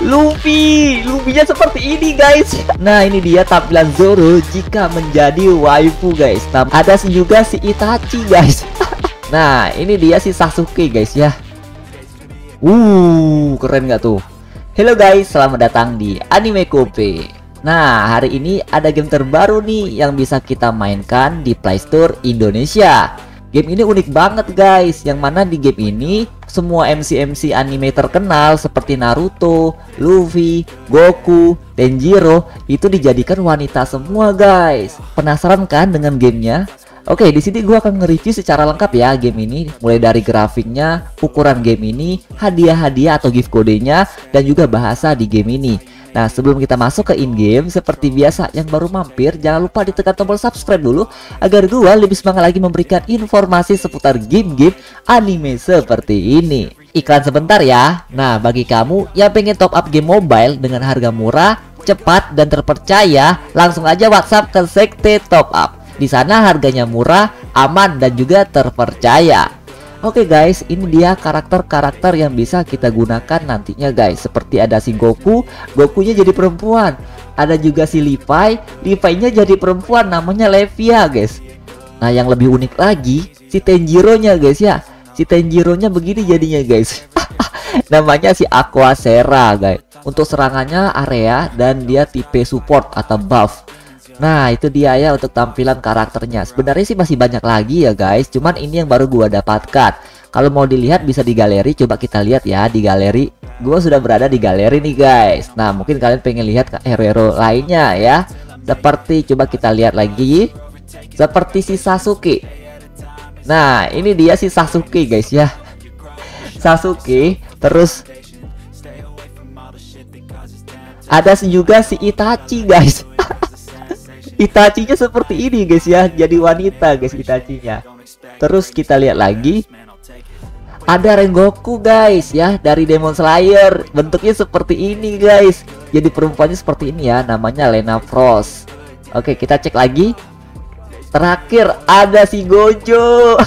Luffy, Luffy-nya seperti ini guys. Nah ini dia tampilan Zoro jika menjadi waifu guys. Nah, ada juga si Itachi guys. nah ini dia si Sasuke guys ya. Uh keren nggak tuh? Halo guys, selamat datang di Anime Kope. Nah hari ini ada game terbaru nih yang bisa kita mainkan di Playstore Indonesia. Game ini unik banget guys Yang mana di game ini Semua MC-MC anime terkenal Seperti Naruto, Luffy, Goku, Tenjiro Itu dijadikan wanita semua guys Penasaran kan dengan gamenya? Oke, di sini gua akan nge-review secara lengkap ya game ini, mulai dari grafiknya, ukuran game ini, hadiah-hadiah atau gift kodenya, dan juga bahasa di game ini. Nah sebelum kita masuk ke in-game Seperti biasa yang baru mampir Jangan lupa ditekan tombol subscribe dulu Agar gue lebih semangat lagi memberikan informasi seputar game-game anime seperti ini. Iklan sebentar ya. Nah bagi kamu yang pengen top up game mobile dengan harga murah Cepat dan terpercaya Langsung aja WhatsApp ke Sekte Top Up. Di sana harganya murah, aman dan juga terpercaya. Oke guys, ini dia karakter-karakter yang bisa kita gunakan nantinya guys. Seperti ada si Goku, Gokunya jadi perempuan. Ada juga si Levi, Levi-nya jadi perempuan namanya Levia guys. Nah, yang lebih unik lagi, si Tenjiro-nya guys ya. Si Tenjiro-nya begini jadinya guys. namanya si Aquasera guys. Untuk serangannya area dan dia tipe support atau buff. Nah itu dia ya untuk tampilan karakternya. Sebenarnya sih masih banyak lagi ya guys. Cuman ini yang baru gua dapatkan. Kalau mau dilihat bisa di galeri. Coba kita lihat ya di galeri. Gua sudah berada di galeri nih guys. Nah mungkin kalian pengen lihat hero-hero lainnya ya. Seperti coba kita lihat lagi. Seperti si Sasuke. Nah ini dia si Sasuke guys ya. Sasuke Terus ada juga si Itachi guys Itachinya seperti ini guys ya. Jadi wanita guys Itachinya. Terus kita lihat lagi. Ada Rengoku guys ya dari Demon Slayer. Bentuknya seperti ini guys. Jadi perempuannya seperti ini ya namanya Lena Frost. Oke kita cek lagi. Terakhir ada si Gojo.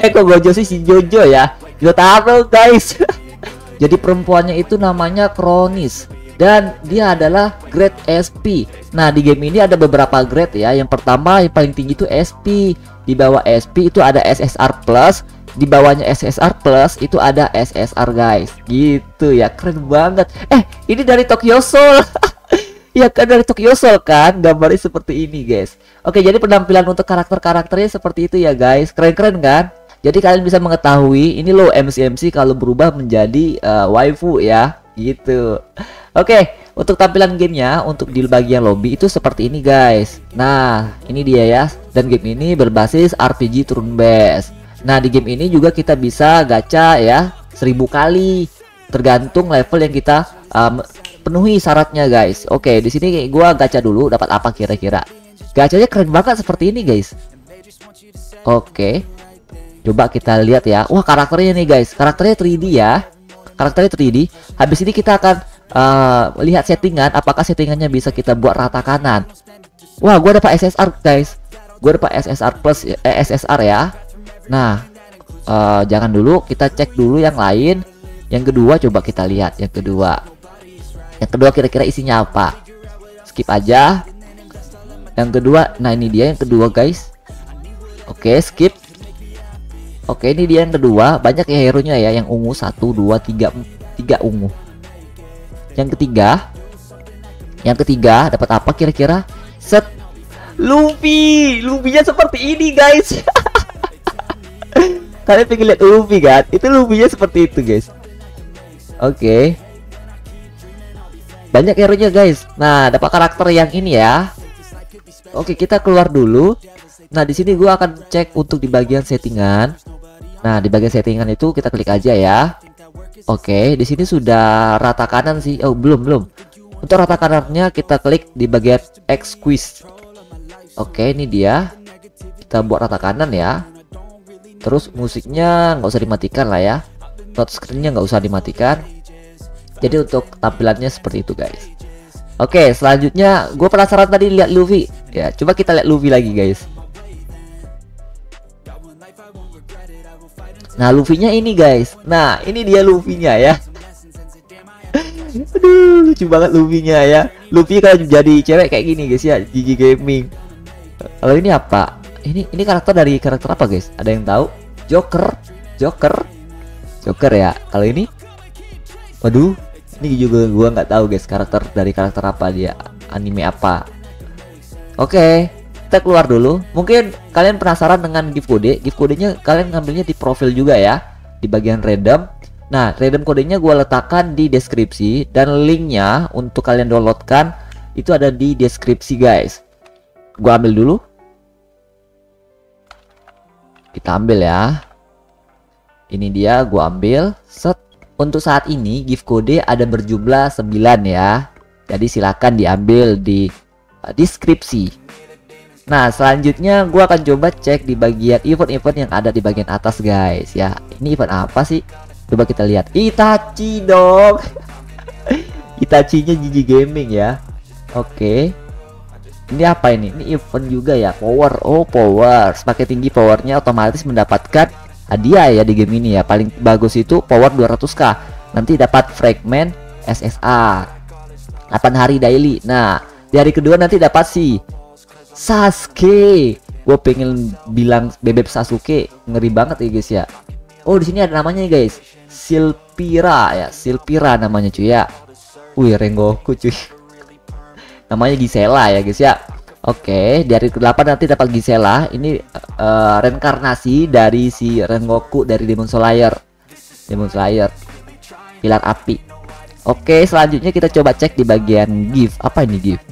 Eh kok Gojo sih? Si Jojo ya. Jotaro guys. Jadi perempuannya itu namanya Kronis dan dia adalah grade SP. Nah, di game ini ada beberapa grade ya. Yang pertama yang paling tinggi itu SP. Di bawah SP itu ada SSR plus, di bawahnya SSR plus itu ada SSR guys. Gitu ya, keren banget. Eh, ini dari Tokyo Soul. ya kan dari Tokyo Soul kan gambarnya seperti ini guys. Oke, jadi penampilan untuk karakter-karakternya seperti itu ya guys. Keren-keren kan? Jadi kalian bisa mengetahui ini loh MC MC kalau berubah menjadi uh, waifu ya gitu. Oke, untuk tampilan gamenya untuk di bagian lobby itu seperti ini guys. Nah, ini dia ya. Dan game ini berbasis RPG turun base. Nah, di game ini juga kita bisa gacha ya seribu kali tergantung level yang kita um, penuhi syaratnya guys. Oke, di sini gua gacha dulu dapat apa kira-kira. Gacanya keren banget seperti ini guys. Oke. Coba kita lihat ya. Wah, karakternya nih guys. Karakternya 3D ya. Karakternya 3D. Habis ini kita akan uh, lihat settingan apakah settingannya bisa kita buat rata kanan. Wah gue dapat SSR guys. Gue dapat SSR plus eh, SSR ya. Nah uh, jangan dulu kita cek dulu yang lain. Yang kedua coba kita lihat yang kedua. Yang kedua kira-kira isinya apa? Skip aja. Yang kedua nah ini dia yang kedua guys. Oke skip oke ini dia yang kedua. Banyak ya hero nya ya yang ungu. Satu dua tiga tiga ungu. Yang ketiga yang ketiga dapat apa kira-kira? Set. Luffy. Luffy-nya seperti ini guys. Kalian pengen lihat Luffy kan? Itu Luffy-nya seperti itu guys. Oke. Banyak hero nya guys. Nah dapat karakter yang ini ya. Oke kita keluar dulu. Nah di sini gua akan cek untuk di bagian settingan nah di bagian settingan itu kita klik aja ya Oke, di sini sudah rata kanan sih. Oh, belum, belum. Untuk rata kanannya kita klik di bagian quiz. Oke, ini dia. Kita buat rata kanan ya. Terus musiknya nggak usah dimatikan lah ya. Touchscreennya nggak usah dimatikan. Jadi untuk tampilannya seperti itu guys. Oke, selanjutnya gue penasaran tadi lihat Luffy. Ya, coba kita lihat Luffy lagi guys. Nah Luffy-nya ini guys Nah ini dia Luffy-nya ya Aduh, lucu banget Luffy-nya ya. Luffy kalau jadi cewek kayak gini guys ya, Gigi Gaming. Kalau ini apa? Ini ini karakter dari karakter apa guys? Ada yang tahu? Joker, Joker, Joker ya. Kalau ini, waduh, ini juga gua nggak tahu guys karakter dari karakter apa dia, anime apa. Oke, kita keluar dulu. Mungkin kalian penasaran dengan gift kode. Gift kodenya kalian ngambilnya di profil juga ya, di bagian random. Nah, random kodenya gue letakkan di deskripsi dan linknya untuk kalian downloadkan itu ada di deskripsi guys. Gue ambil dulu. Kita ambil ya. Ini dia, gue ambil. Set. Untuk saat ini gift kode ada berjumlah 9 ya. Jadi silakan diambil di uh, deskripsi. Nah, selanjutnya gue akan coba cek di bagian event-event yang ada di bagian atas guys ya. Ini event apa sih? Coba kita lihat. Itachi dong. Itachinya Gigi Gaming ya. Oke. Ini apa ini? Ini event juga ya. Power. Oh, power. Semakin tinggi powernya otomatis mendapatkan hadiah ya di game ini ya. Paling bagus itu power 200k. Nanti dapat fragment SSR. 8 hari daily. Nah, di hari kedua nanti dapat si Sasuke. Gue pengen bilang bebek Sasuke ngeri banget ya guys ya. Oh di sini ada namanya guys, Silpira ya, Silpira namanya cuy ya. Wih Rengoku cuy. namanya Gisela ya guys ya. Oke, dari ke-8 nanti dapat Gisela. Ini uh, reinkarnasi dari si Rengoku dari Demon Slayer. Demon Slayer. Pilar api. Oke, selanjutnya kita coba cek di bagian gift. Apa ini gift?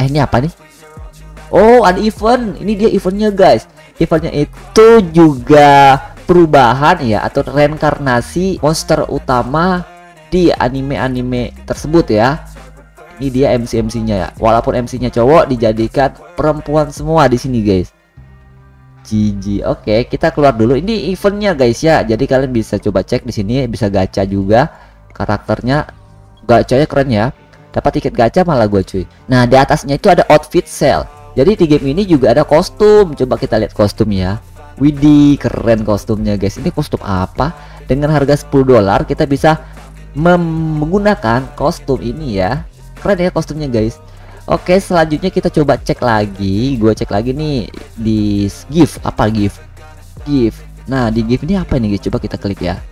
Eh, ini apa nih? Oh, ada event. Ini dia eventnya, guys. Eventnya itu juga perubahan ya atau reinkarnasi monster utama di anime-anime tersebut ya. Ini dia MC MC-nya ya. Walaupun MC-nya cowok dijadikan perempuan semua di sini guys. GG oke okay, kita keluar dulu. Ini eventnya guys ya. Jadi kalian bisa coba cek di sini bisa gacha juga karakternya. Gacanya keren ya. Dapat tiket gacha malah gue cuy. Nah di atasnya itu ada outfit sale jadi di game ini juga ada kostum. Coba kita lihat kostum ya. Widih keren kostumnya guys. Ini kostum apa? Dengan harga 10 dolar kita bisa menggunakan kostum ini ya. Keren ya kostumnya guys. Oke selanjutnya kita coba cek lagi. Gue cek lagi nih di gift. Apa gift? Gift. Nah di gift ini apa ini guys? Coba kita klik ya.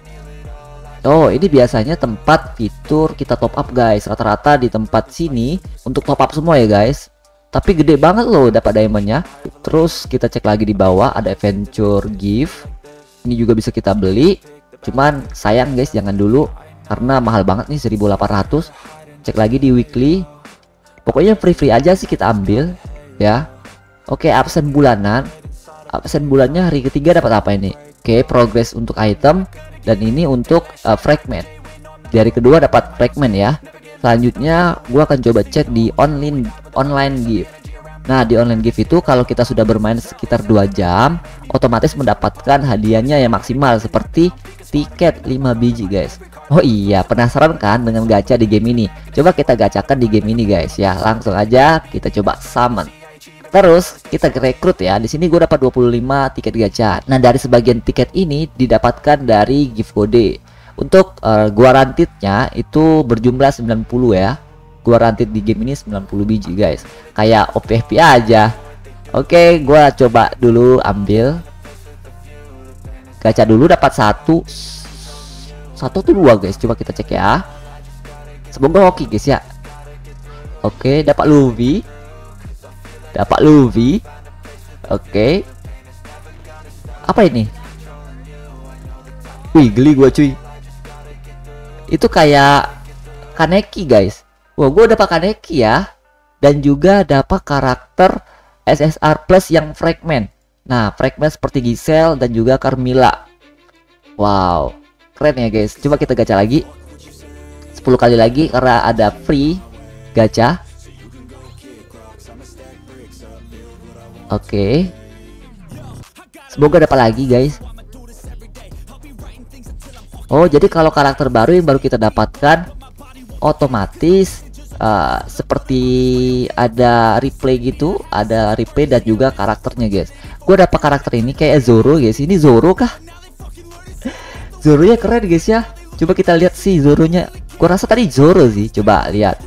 Oh ini biasanya tempat fitur kita top up guys. Rata-rata di tempat sini untuk top up semua ya guys tapi gede banget loh dapat diamondnya. Terus kita cek lagi di bawah ada adventure gift. Ini juga bisa kita beli. Cuman sayang guys jangan dulu. Karena mahal banget nih 1800 cek lagi di weekly. Pokoknya free-free aja sih kita ambil ya. Oke absen bulanan. Absen bulannya hari ketiga dapat apa ini? Oke progress untuk item. Dan ini untuk uh, fragment. Di hari kedua dapat fragment ya. Selanjutnya gua akan coba cek di online online gift Nah di online gift itu kalau kita sudah bermain sekitar 2 jam Otomatis mendapatkan hadiahnya yang maksimal seperti tiket 5 biji guys Oh iya penasaran kan dengan gacha di game ini Coba kita gacakan di game ini guys ya Langsung aja kita coba summon Terus kita rekrut ya. Di sini gue dapat 25 tiket gacha. Nah, dari sebagian tiket ini didapatkan dari gift kode. Untuk uh, rantitnya itu berjumlah 90 ya. Gua rantit di game ini 90 biji guys. Kayak OPFP aja. Oke, gua coba dulu ambil. Gacha dulu dapat satu. Satu tuh dua guys. Coba kita cek ya. Semoga oke guys ya. Oke, dapat Luffy. Dapat Luffy. Oke. Apa ini? Wih, geli gua cuy itu kayak Kaneki guys Wah gue dapat Kaneki ya. Dan juga dapat karakter SSR plus yang fragment. Nah fragment seperti Giselle dan juga Carmilla. Wow keren ya guys. Coba kita gacha lagi. 10 kali lagi karena ada free gacha. Oke. Okay. semoga dapat lagi guys. Oh jadi kalau karakter baru yang baru kita dapatkan otomatis uh, seperti ada replay gitu, ada replay dan juga karakternya guys. Gue dapat karakter ini kayak Zoro guys. Ini Zoro kah? Zoro ya keren guys ya. Coba kita lihat sih Zoronya. Gua rasa tadi Zoro sih. Coba lihat.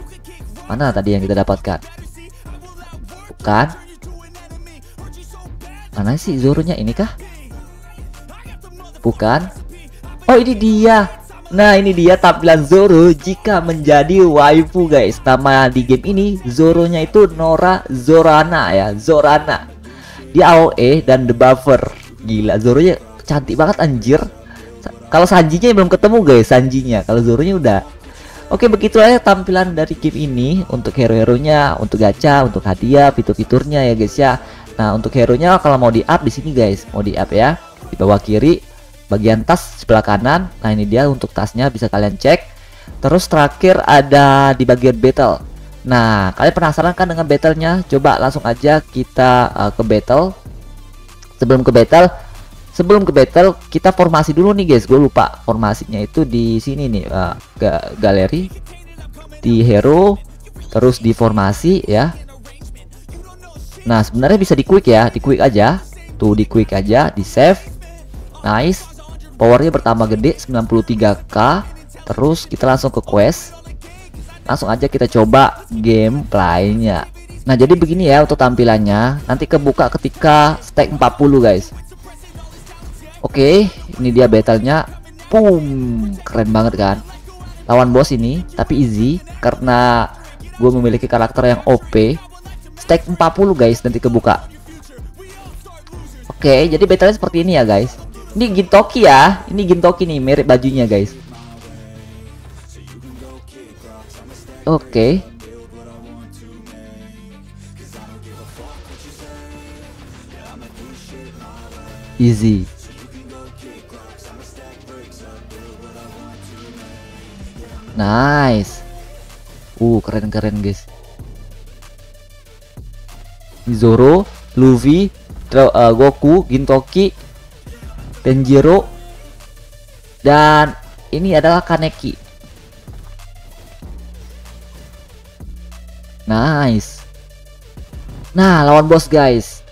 Mana tadi yang kita dapatkan? Bukan. Mana sih Zoronya ini kah? Bukan. Oh, ini dia. Nah, ini dia tampilan Zoro jika menjadi waifu, guys. Nama di game ini Zoronya itu Nora Zorana ya, Zorana. Di AOE dan The Buffer. Gila, Zoronya cantik banget anjir. Kalau Sanjinya belum ketemu, guys, Sanjinya. Kalau Zoronya udah. Oke, begitu aja tampilan dari game ini untuk hero-heronya, untuk gacha, untuk hadiah, fitur-fiturnya ya, guys ya. Nah, untuk hero-nya kalau mau di-up di sini, guys. Mau di-up ya. Di bawah kiri bagian tas sebelah kanan. Nah ini dia untuk tasnya bisa kalian cek. Terus terakhir ada di bagian battle. Nah kalian penasaran kan dengan battlenya? Coba langsung aja kita uh, ke battle. Sebelum ke battle sebelum ke battle kita formasi dulu nih guys. Gue lupa formasinya itu di sini nih uh, ga galeri. Di hero terus di formasi ya. Nah sebenarnya bisa di quick ya. Di quick aja. Tuh di quick aja. Di save nice powernya bertambah gede 93k terus kita langsung ke quest. Langsung aja kita coba gameplaynya nah jadi begini ya untuk tampilannya. Nanti kebuka ketika stack 40 guys. Oke ini dia battlenya. Boom! Keren banget kan? Lawan bos ini tapi easy karena gue memiliki karakter yang OP stack 40 guys nanti kebuka. Oke jadi battlenya seperti ini ya guys ini Gintoki ya. Ini Gintoki nih, mirip bajunya, guys. Oke. Okay. Easy. Nice. Uh, keren-keren, guys. Zoro, Luffy, uh, Goku, Gintoki, Denjiro dan ini adalah Kaneki. Nice. Nah lawan bos guys.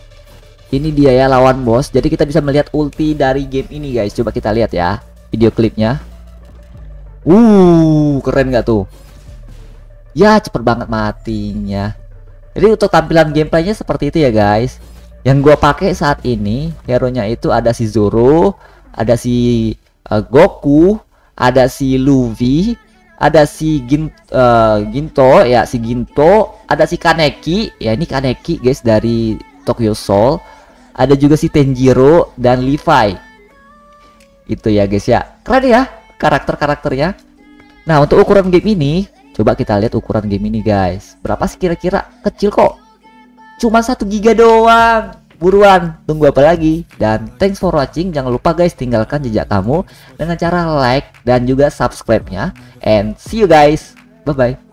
Ini dia ya lawan bos. Jadi kita bisa melihat ulti dari game ini guys. Coba kita lihat ya video klipnya. Uh keren gak tuh? Ya cepet banget matinya. Jadi untuk tampilan gameplaynya seperti itu ya guys yang gue pakai saat ini hero nya itu ada si Zoro, ada si uh, Goku, ada si Luffy, ada si Gin, uh, Ginto ya si Ginto, ada si Kaneki ya ini Kaneki guys dari Tokyo Soul, ada juga si Tenjiro dan Levi. Itu ya guys ya. Keren ya karakter-karakternya. Nah, untuk ukuran game ini coba kita lihat ukuran game ini guys. Berapa sih kira-kira? Kecil kok cuma satu giga doang. Buruan tunggu apa lagi? Dan thanks for watching. Jangan lupa guys tinggalkan jejak kamu dengan cara like dan juga subscribe nya and see you guys. Bye bye